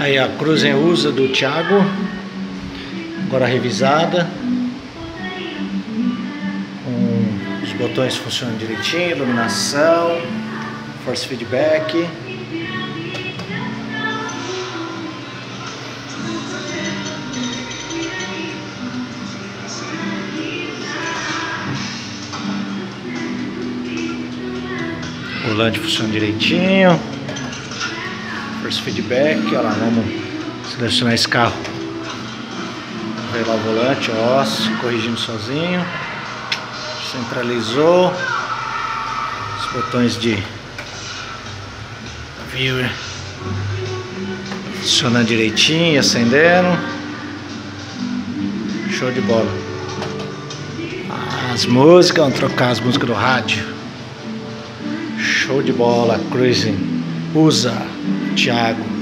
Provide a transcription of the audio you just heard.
Aí a Cruzen usa do Thiago, agora revisada. Com os botões funcionam direitinho, iluminação, force feedback. O volante funciona direitinho. Force feedback, olha lá, vamos selecionar esse carro. Ver lá o volante, ó, corrigindo sozinho. Centralizou. Os botões de viewer funcionando direitinho, acendendo. Show de bola. As músicas, vamos trocar as músicas do rádio. Show de bola, Cruising. Usa, Thiago.